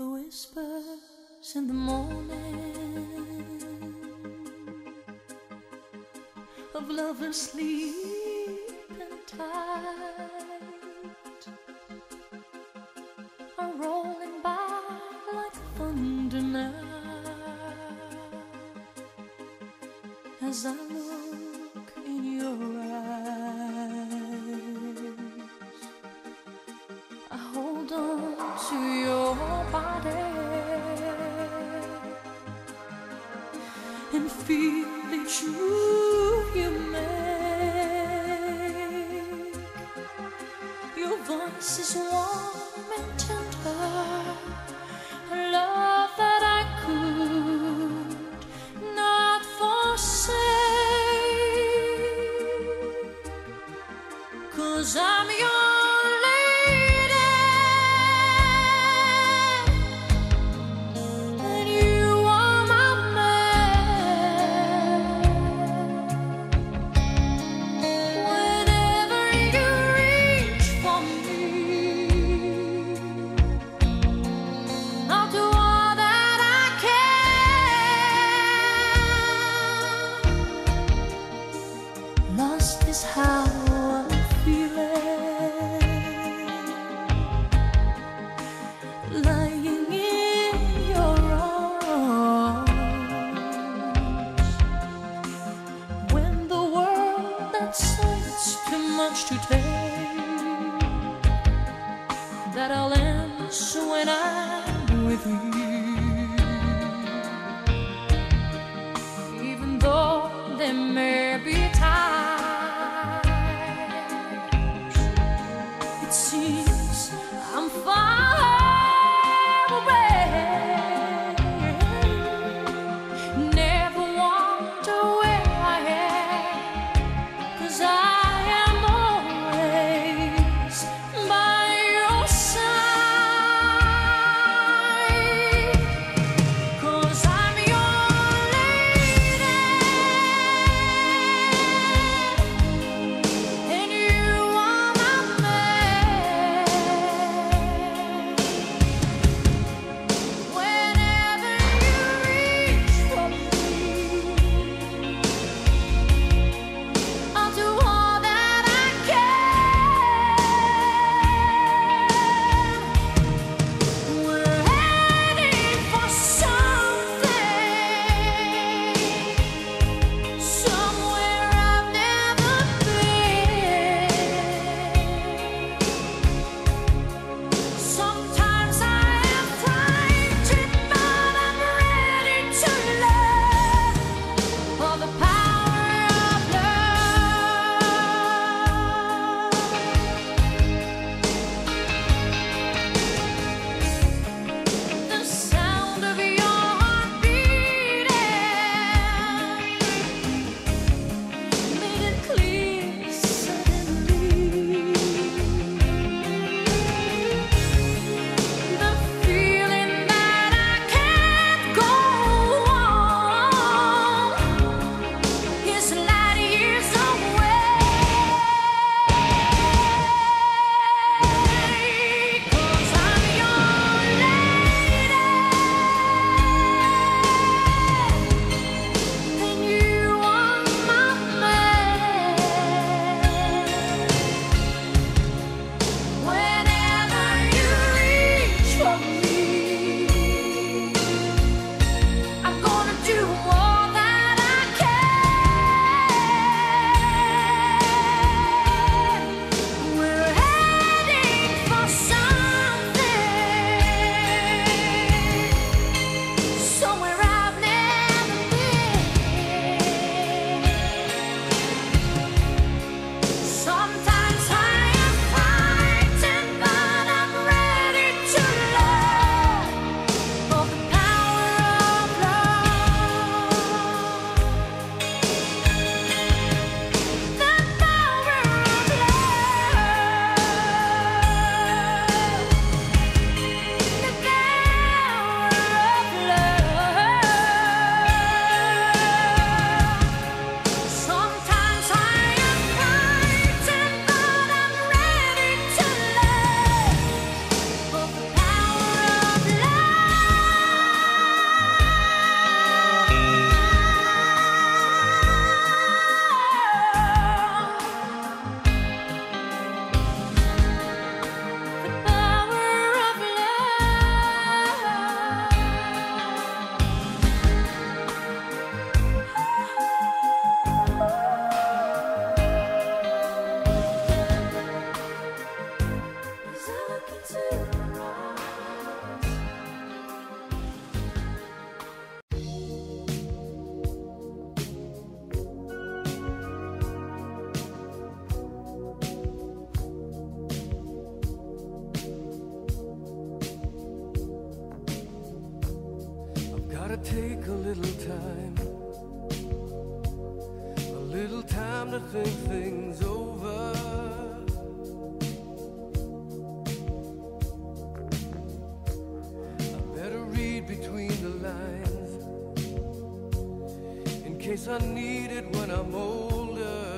the whispers in the morning of lovers sleeping tight. Are rolling by like thunder now as I look and feel each move you make. Your voice is warm and tender, How I'm feeling, lying in your arms. When the world that says too much to take, that I'll answer when I'm with you. I'm far I've gotta take a little time, a little time to think things over. case I need it when I'm older.